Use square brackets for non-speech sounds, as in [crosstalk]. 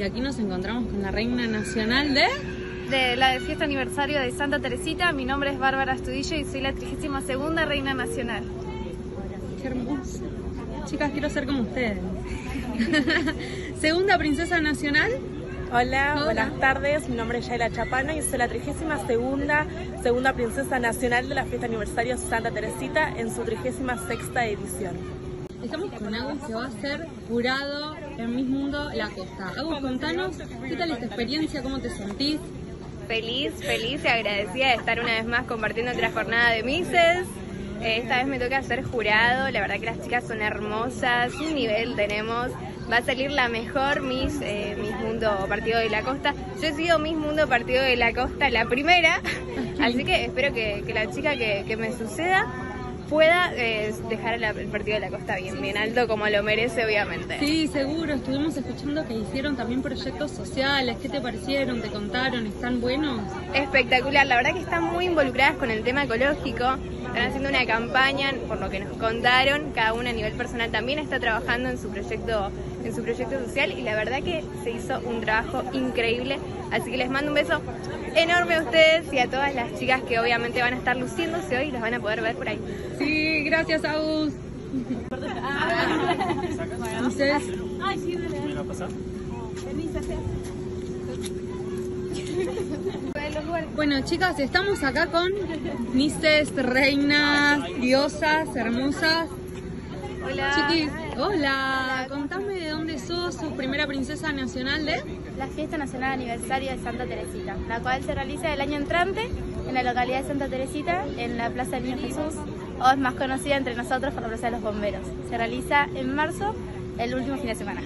Y aquí nos encontramos con la reina nacional de... De la de fiesta aniversario de Santa Teresita, mi nombre es Bárbara Astudillo y soy la 32 segunda reina nacional. Qué hermoso. Chicas, quiero ser como ustedes. [laughs] segunda princesa nacional. Hola, buenas tardes. Mi nombre es Yaela Chapano y soy la 32 segunda, segunda princesa nacional de la fiesta aniversario Santa Teresita en su 36 edición. Estamos con Agus que va a ser jurado en Miss Mundo La Costa. Agus, contanos, ¿qué tal esta experiencia? ¿Cómo te sentís? Feliz, feliz y agradecida de estar una vez más compartiendo otra jornada de Misses. Eh, esta vez me toca ser jurado, la verdad que las chicas son hermosas, un nivel tenemos. Va a salir la mejor Miss, eh, Miss Mundo Partido de la Costa. Yo he sido Miss Mundo Partido de la Costa la primera, [laughs] así que espero que, la chica que, que me suceda pueda eh, dejar el, partido de la costa bien, bien alto como lo merece obviamente. Sí, seguro, estuvimos escuchando que hicieron también proyectos sociales, ¿qué te parecieron? ¿Te contaron? ¿Están buenos? Espectacular, la verdad que están muy involucradas con el tema ecológico, están haciendo una campaña, por lo que nos contaron, cada una a nivel personal también está trabajando en su proyecto, en su proyecto social y la verdad que se hizo un trabajo increíble, así que les mando un beso enorme a ustedes y a todas las chicas que obviamente van a estar luciéndose hoy y las van a poder ver por ahí. Sí, gracias, Agus. [laughs] Ay, sí, ¿Me pasar? Bueno, chicas, estamos acá con mises, reinas, diosas, hermosas. Hola. Chiquis, hola. Contame de dónde sos, su primera princesa nacional de... La Fiesta Nacional Aniversario de Santa Teresita, la cual se realiza el año entrante en la localidad de Santa Teresita, en la Plaza del Niño Jesús, o es más conocida entre nosotros por la Plaza de los Bomberos. Se realiza en marzo, el último fin de semana.